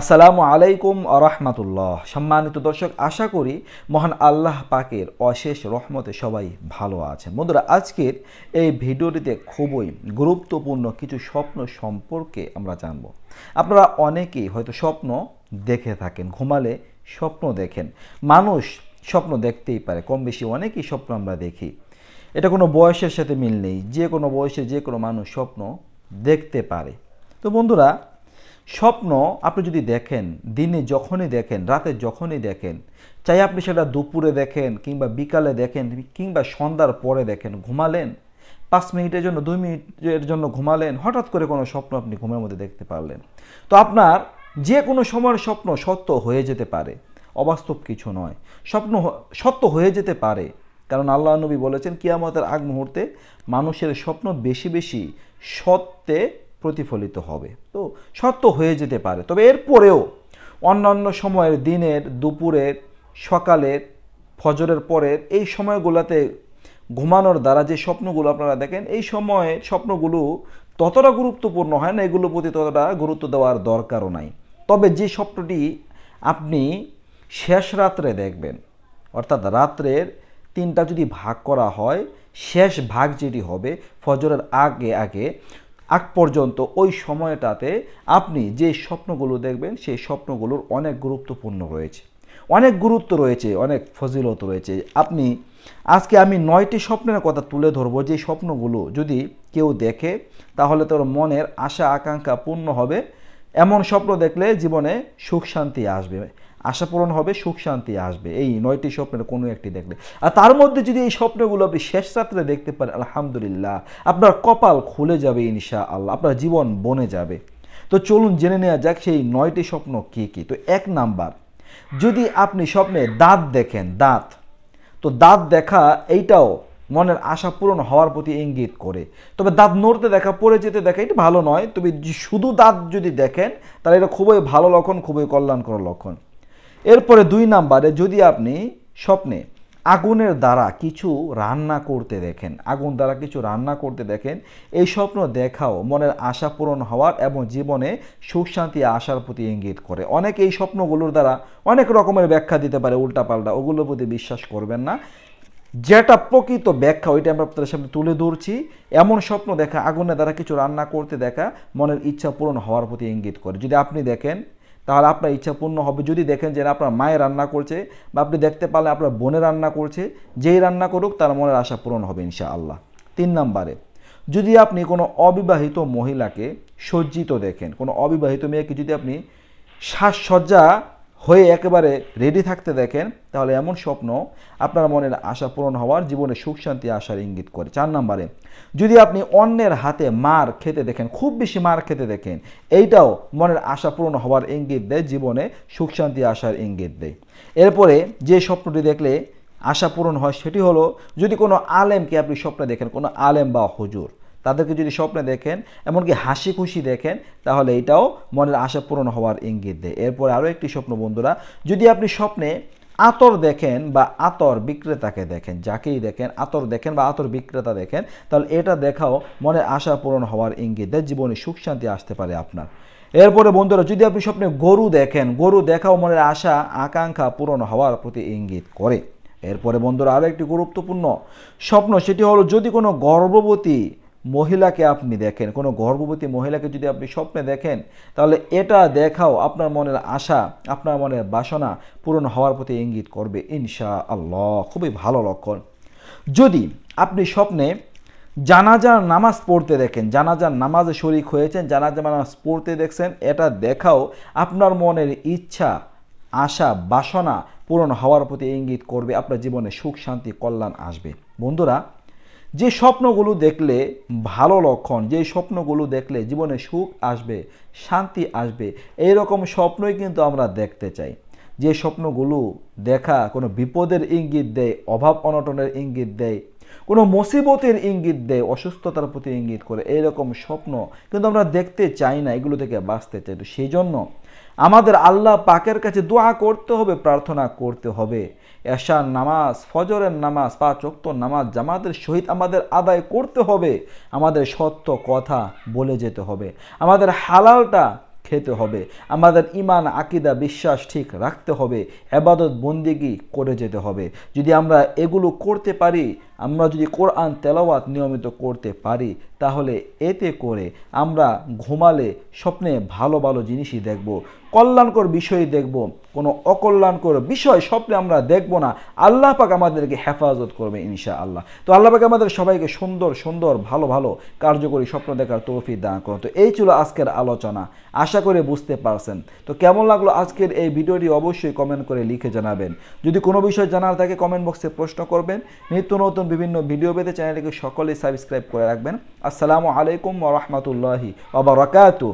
আসসালামু আলাইকুম আরহামাতুল্লাহ সম্মানিত দর্শক, আশা করি মহান আল্লাহ পাকের অশেষ রহমতে সবাই ভালো আছেন। বন্ধুরা, আজকের এই ভিডিওটিতে খুবই গুরুত্বপূর্ণ কিছু স্বপ্ন সম্পর্কে আমরা জানব। আপনারা অনেকেই হয়তো স্বপ্ন দেখে থাকেন, ঘুমালে স্বপ্ন দেখেন। মানুষ স্বপ্ন দেখতেই পারে কম বেশি অনেকই স্বপ্ন আমরা দেখি। এটা কোনো বয়সের সাথে মিল নেই, যে কোনো বয়সে যে কোনো মানুষ স্বপ্ন দেখতে পারে। তো বন্ধুরা স্বপ্ন আপনি যদি দেখেন, দিনে যখনই দেখেন, রাতে যখনই দেখেন, চাই আপনি সেটা দুপুরে দেখেন কিংবা বিকালে দেখেন কিংবা সন্ধ্যার পরে দেখেন, ঘুমালেন, পাঁচ মিনিটের জন্য, দুই মিনিটের জন্য ঘুমালেন, হঠাৎ করে কোনো স্বপ্ন আপনি ঘুমের মধ্যে দেখতে পারলেন। তো আপনার যে কোনো সময়ের স্বপ্ন সত্য হয়ে যেতে পারে, অবাস্তব কিছু নয়। স্বপ্ন সত্য হয়ে যেতে পারে, কারণ আল্লাহ নবী বলেছেন, কিয়ামতের আগ মুহূর্তে মানুষের স্বপ্ন বেশি বেশি সত্যে প্রতিফলিত হবে। তো সত্য হয়ে যেতে পারে। তবে এরপরেও অন্যান্য সময়ের দিনের, দুপুরের, সকালের, ফজরের পরের এই সময়গুলোতে ঘুমানোর দ্বারা যে স্বপ্নগুলো আপনারা দেখেন, এই সময়ের স্বপ্নগুলো ততটা গুরুত্বপূর্ণ হয় না, এগুলোর প্রতি ততটা গুরুত্ব দেওয়ার দরকারও নাই। তবে যে স্বপ্নটি আপনি শেষ রাত্রে দেখবেন, অর্থাৎ রাত্রের তিনটা যদি ভাগ করা হয়, শেষ ভাগ যেটি হবে, ফজরের আগে আগে আগ পর্যন্ত ওই সময়টাতে আপনি যে স্বপ্নগুলো দেখবেন, সেই স্বপ্নগুলোর অনেক গুরুত্বপূর্ণ রয়েছে। অনেক গুরুত্ব রয়েছে, অনেক ফজিলত রয়েছে। আপনি, আজকে আমি নয়টি স্বপ্নের কথা তুলে ধরবো, যে স্বপ্নগুলো যদি কেউ দেখে, তাহলে তোর মনের আশা, আকাঙ্ক্ষা পূর্ণ হবে। এমন স্বপ্ন দেখলে জীবনে সুখ শান্তি আসবে। আশা পূরণ হবে, সুখ শান্তি আসবে। এই নয়টি স্বপ্নের কোনো একটি দেখলে। আর তার মধ্যে যদি এই স্বপ্নগুলো আপনি শেষ রাত্রে দেখতে পারেন, আলহামদুলিল্লাহ, আপনার কপাল খুলে যাবে ইনশা আল্লাহ আপনার জীবন বনে যাবে। তো চলুন জেনে নেওয়া যাক সেই নয়টি স্বপ্ন কী কী। তো এক নাম্বার, যদি আপনি স্বপ্নে দাঁত দেখেন, দাঁত, তো দাঁত দেখা এইটাও মনের আশা পূরণ হওয়ার প্রতি ইঙ্গিত করে। তবে দাঁত নড়তে দেখা, পড়ে যেতে দেখা, এটা ভালো নয়। তবে শুধু দাঁত যদি দেখেন, তাহলে এটা খুবই ভালো লক্ষণ, খুবই কল্যাণকর লক্ষণ। এরপরে দুই নাম্বারে যদি আপনি স্বপ্নে আগুনের দ্বারা কিছু রান্না করতে দেখেন, আগুন দ্বারা কিছু রান্না করতে দেখেন, এই স্বপ্ন দেখাও মনের আশা পূরণ হওয়ার এবং জীবনে সুখ শান্তি আসার প্রতি ইঙ্গিত করে। অনেক এই স্বপ্নগুলোর দ্বারা অনেক রকমের ব্যাখ্যা দিতে পারে উল্টাপাল্টা, ওগুলোর প্রতি বিশ্বাস করবেন না। যেটা প্রকৃত ব্যাখ্যা, ওইটা আমরা আপনাদের সামনে তুলে ধরছি। এমন স্বপ্ন দেখা, আগুনের দ্বারা কিছু রান্না করতে দেখা মনের ইচ্ছা পূরণ হওয়ার প্রতি ইঙ্গিত করে। যদি আপনি দেখেন তাহলে আপনার ইচ্ছা পূর্ণ হবে যদি দেখেন যে আপনার মায়ের রান্না করছে বা আপনি দেখতে পারলে আপনার বোনের রান্না করছে, যেই রান্না করুক তার মনের আশা পূরণ হবে ইনশা আল্লাহ তিন নম্বরে, যদি আপনি কোনো অবিবাহিত মহিলাকে সজ্জিত দেখেন, কোনো অবিবাহিত মেয়েকে যদি আপনি সাজসজ্জা হয়ে একেবারে রেডি থাকতে দেখেন, তাহলে এমন স্বপ্ন আপনার মনের আশা পূরণ হওয়ার জীবনে সুখ, শান্তি আসার ইঙ্গিত করে। চার নম্বরে, যদি আপনি অন্যের হাতে মার খেতে দেখেন, খুব বেশি মার খেতে দেখেন, এইটাও মনের আশা পূরণ হওয়ার ইঙ্গিত দেয়, জীবনে সুখ, শান্তি আসার ইঙ্গিত দেয়। এরপরে যে স্বপ্নটি দেখলে আশা পূরণ হয়, সেটি হলো, যদি কোনো আলেমকে আপনি স্বপ্নে দেখেন, কোনো আলেম বা হুজুর তাদেরকে যদি স্বপ্নে দেখেন, এমনকি হাসি খুশি দেখেন, তাহলে এটাও মনের আশা পূরণ হওয়ার ইঙ্গিত দেয়। এরপর আরও একটি স্বপ্ন, বন্ধুরা, যদি আপনি স্বপ্নে আতর দেখেন বা আতর বিক্রেতাকে দেখেন, যাকেই দেখেন, আতর দেখেন বা আতর বিক্রেতা দেখেন, তাহলে এটা দেখাও মনের আশা পূরণ হওয়ার ইঙ্গিত দেয়, জীবনে সুখ শান্তি আসতে পারে আপনার। এরপরে, বন্ধুরা, যদি আপনি স্বপ্নে গরু দেখেন, গরু দেখাও মনের আশা, আকাঙ্ক্ষা পূরণ হওয়ার প্রতি ইঙ্গিত করে। এরপরে, বন্ধুরা, আরও একটি গুরুত্বপূর্ণ স্বপ্ন, সেটি হলো যদি কোনো গর্ভবতী মহিলাকে আপনি দেখেন, কোনো গর্ভবতী মহিলাকে যদি আপনি স্বপ্নে দেখেন, তাহলে এটা দেখাও আপনার মনের আশা, আপনার মনের বাসনা পূরণ হওয়ার প্রতি ইঙ্গিত করবে ইনশা আল্লাহ খুবই ভালো লক্ষণ। যদি আপনি স্বপ্নে জানাজার নামাজ পড়তে দেখেন, জানাজার নামাজে শরিক হয়েছেন জানাজা নামাজ পড়তে দেখছেন, এটা দেখাও আপনার মনের ইচ্ছা, আশা, বাসনা পূরণ হওয়ার প্রতি ইঙ্গিত করবে, আপনার জীবনে সুখ, শান্তি, কল্যাণ আসবে। বন্ধুরা যে স্বপ্নগুলো দেখলে ভালো লক্ষণ, যে স্বপ্নগুলো দেখলে জীবনে সুখ আসবে, শান্তি আসবে এই রকম স্বপ্নই কিন্তু আমরা দেখতে চাই। যে স্বপ্নগুলো দেখা কোনো বিপদের ইঙ্গিত দেয়, অভাব অনটনের ইঙ্গিত দেয় কোনো মুসিবতের ইঙ্গিত দেয়, অসুস্থতার প্রতি ইঙ্গিত করে এইরকম স্বপ্ন কিন্তু আমরা দেখতে চাই না, এগুলো থেকে বাঁচতে চাই। তো সেই জন্য আমাদের আল্লাহ পাকের কাছে দোয়া করতে হবে, প্রার্থনা করতে হবে। এশার নামাজ, ফজরের নামাজ, পাঁচ অক্ত নামাজ, জামাতের সহিত আমাদের আদায় করতে হবে। আমাদের সত্য কথা বলে যেতে হবে। আমাদের হালালটা খেতে হবে। আমাদের ইমান আকিদা, বিশ্বাস ঠিক রাখতে হবে। এবাদত বন্দিগি করে যেতে হবে। যদি আমরা এগুলো করতে পারি আমরা যদি কোরআন তেলাওয়াত নিয়মিত করতে পারি, তাহলে এতে করে আমরা ঘুমালে স্বপ্নে ভালো ভালো জিনিসই দেখব। কল্যাণকর বিষয় দেখব। কোনো অকল্যাণকর বিষয় স্বপ্নে আমরা দেখব না। আল্লাহ পাক আমাদেরকে হেফাজত করবে ইনশা আল্লাহ তো আল্লাহ পাক আমাদের সবাইকে সুন্দর সুন্দর, ভালো ভালো কার্যকরী স্বপ্ন দেখার তৌফিক দান করুন। তো এই ছিল আজকের আলোচনা। আশা করে বুঝতে পারছেন। তো কেমন লাগল আজকের এই ভিডিওটি অবশ্যই কমেন্ট করে লিখে জানাবেন। যদি কোনো বিষয় জানার থাকে কমেন্ট বক্সে প্রশ্ন করবেন। নিত্য নতুন বিভিন্ন ভিডিও পেতে চ্যানেলটিকে সকলেই সাবস্ক্রাইব করে রাখবেন। আসসালামু আলাইকুম ওরহমতুল্লাহি ওবরাকাতু